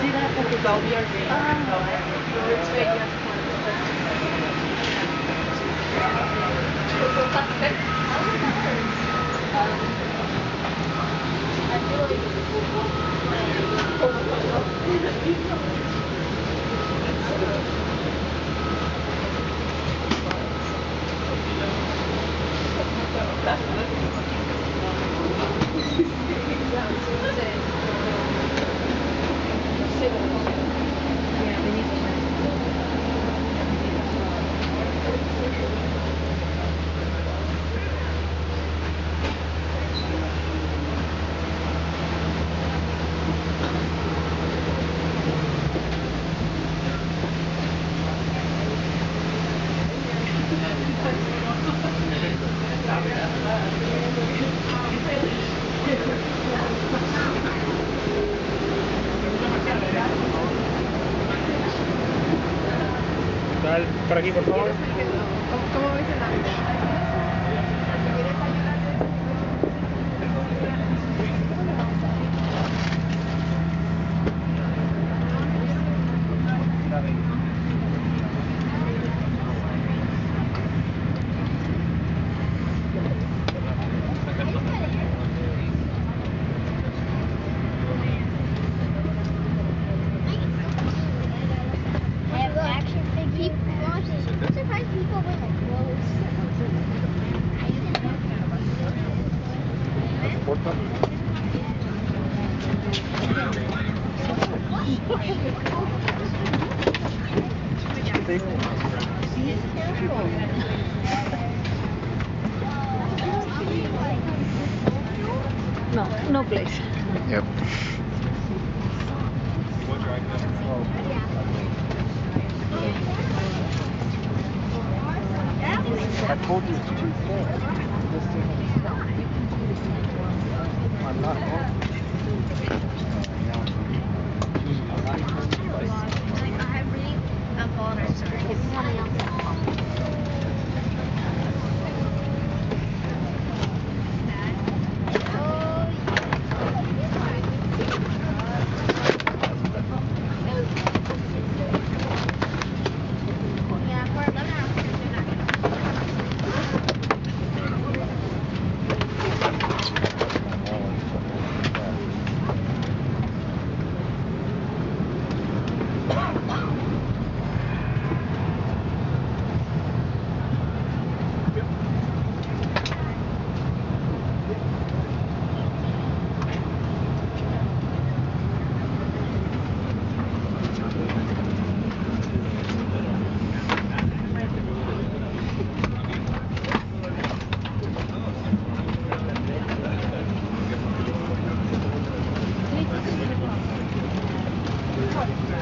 Dirá Portugal e Thank you. Dale, por aquí, por favor. ¿Cómo ves el No, no place. Yep. I told you it's too full. This Thank you.